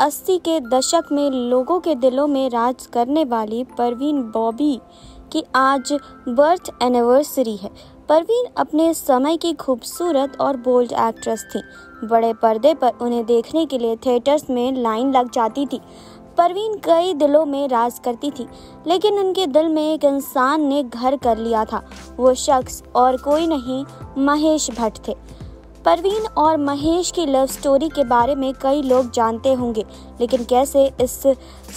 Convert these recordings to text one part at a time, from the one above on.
1980 के दशक में लोगों के दिलों में राज करने वाली परवीन बॉबी की आज बर्थ एनिवर्सरी है। परवीन अपने समय की खूबसूरत और बोल्ड एक्ट्रेस थी। बड़े पर्दे पर उन्हें देखने के लिए थिएटर्स में लाइन लग जाती थी। परवीन कई दिलों में राज करती थी, लेकिन उनके दिल में एक इंसान ने घर कर लिया था। वो शख्स और कोई नहीं, महेश भट्ट थे। परवीन और महेश की लव स्टोरी के बारे में कई लोग जानते होंगे, लेकिन कैसे इस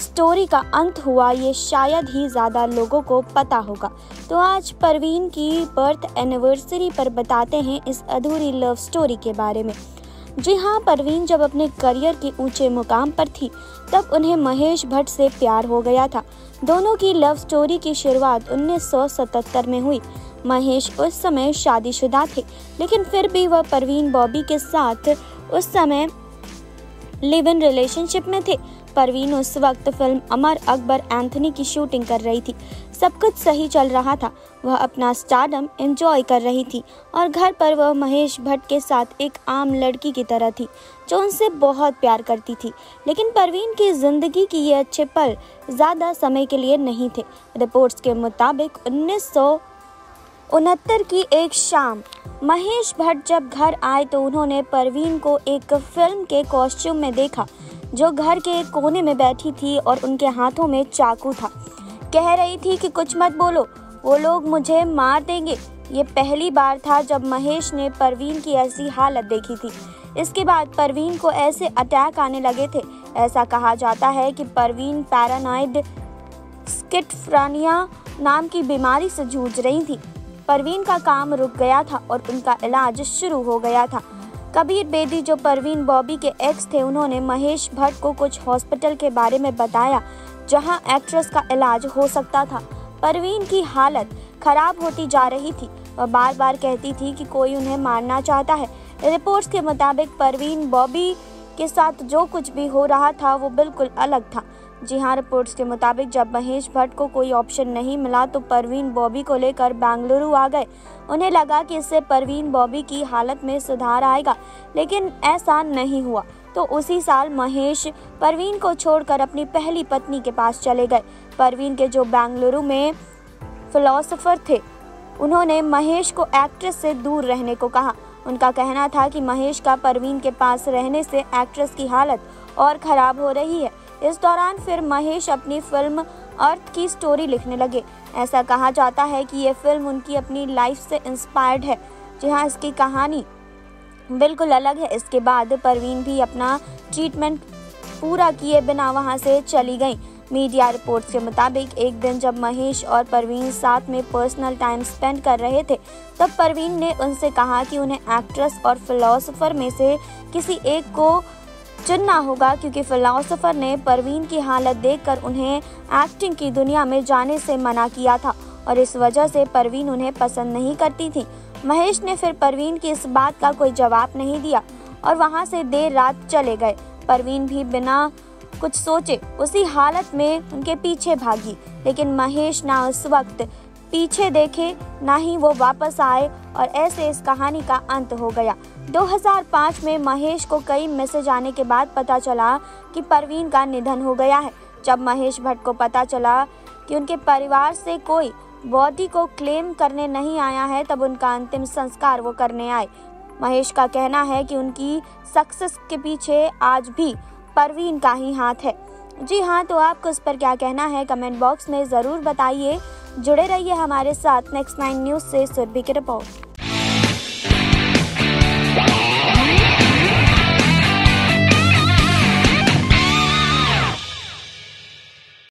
स्टोरी का अंत हुआ, ये शायद ही ज़्यादा लोगों को पता होगा। तो आज परवीन की बर्थ एनिवर्सरी पर बताते हैं इस अधूरी लव स्टोरी के बारे में। जी हाँ परवीन जब अपने करियर के ऊँचे मुकाम पर थी, तब उन्हें महेश भट्ट से प्यार हो गया था। दोनों की लव स्टोरी की शुरुआत 1977 में हुई। महेश उस समय शादीशुदा थे, लेकिन फिर भी वह परवीन बॉबी के साथ उस समय लिव इन रिलेशनशिप में थे। परवीन उस वक्त फ़िल्म अमर अकबर एंथनी की शूटिंग कर रही थी। सब कुछ सही चल रहा था। वह अपना स्टारडम एंजॉय कर रही थी और घर पर वह महेश भट्ट के साथ एक आम लड़की की तरह थी, जो उनसे बहुत प्यार करती थी। लेकिन परवीन की ज़िंदगी की ये अच्छे पल ज़्यादा समय के लिए नहीं थे। रिपोर्ट्स के मुताबिक उन्नीस सौ उनहत्तर की एक शाम, महेश भट्ट जब घर आए तो उन्होंने परवीन को एक फ़िल्म के कॉस्ट्यूम में देखा, जो घर के एक कोने में बैठी थी और उनके हाथों में चाकू था। कह रही थी कि कुछ मत बोलो, वो लोग मुझे मार देंगे। ये पहली बार था जब महेश ने परवीन की ऐसी हालत देखी थी। इसके बाद परवीन को ऐसे अटैक आने लगे थे। ऐसा कहा जाता है कि परवीन पैरानाइड स्किटफ्रानिया नाम की बीमारी से जूझ रही थी। परवीन का काम रुक गया था और उनका इलाज शुरू हो गया था। कबीर बेदी, जो परवीन बॉबी के एक्स थे, उन्होंने महेश भट्ट को कुछ हॉस्पिटल के बारे में बताया, जहाँ एक्ट्रेस का इलाज हो सकता था। परवीन की हालत खराब होती जा रही थी वह बार बार कहती थी कि कोई उन्हें मारना चाहता है। रिपोर्ट्स के मुताबिक, परवीन बॉबी के साथ जो कुछ भी हो रहा था, वो बिल्कुल अलग था। जी हाँ रिपोर्ट्स के मुताबिक जब महेश भट्ट को कोई ऑप्शन नहीं मिला तो परवीन बॉबी को लेकर बेंगलुरु आ गए। उन्हें लगा कि इससे परवीन बॉबी की हालत में सुधार आएगा, लेकिन ऐसा नहीं हुआ। तो उसी साल महेश परवीन को छोड़कर अपनी पहली पत्नी के पास चले गए। परवीन के जो बेंगलुरु में फिलोसोफर थे, उन्होंने महेश को एक्ट्रेस से दूर रहने को कहा। उनका कहना था कि महेश का परवीन के पास रहने से एक्ट्रेस की हालत और ख़राब हो रही है। इस दौरान फिर महेश अपनी फ़िल्म अर्थ की स्टोरी लिखने लगे। ऐसा कहा जाता है कि ये फ़िल्म उनकी अपनी लाइफ से इंस्पायर्ड है। जी हाँ इसकी कहानी बिल्कुल अलग है। इसके बाद परवीन भी अपना ट्रीटमेंट पूरा किए बिना वहाँ से चली गई। मीडिया रिपोर्ट्स के मुताबिक, एक दिन जब महेश और परवीन साथ में पर्सनल टाइम स्पेंड कर रहे थे, तब परवीन ने उनसे कहा कि उन्हें एक्ट्रेस और फिलोसोफर में से किसी एक को चुनना होगा क्योंकि फिलोसोफर ने परवीन की हालत देखकर उन्हें एक्टिंग की दुनिया में जाने से मना किया था और इस वजह से परवीन उन्हें पसंद नहीं करती थी। महेश ने फिर परवीन की इस बात का कोई जवाब नहीं दिया और वहाँ से देर रात चले गए। परवीन भी बिना कुछ सोचे उसी हालत में उनके पीछे भागी, लेकिन महेश ना उस वक्त पीछे देखे, ना ही वो वापस आए और ऐसे इस कहानी का अंत हो गया। 2005 में महेश को कई मैसेज आने के बाद पता चला कि परवीन का निधन हो गया है। जब महेश भट्ट को पता चला कि उनके परिवार से कोई बॉडी को क्लेम करने नहीं आया है, तब उनका अंतिम संस्कार वो करने आए। महेश का कहना है कि उनकी सक्सेस के पीछे आज भी परवीन का ही हाथ है। जी हाँ तो आपको इस पर क्या कहना है? कमेंट बॉक्स में ज़रूर बताइए। जुड़े रहिए हमारे साथ नेक्स्ट नाइन न्यूज़ से सुरभि की रिपोर्ट।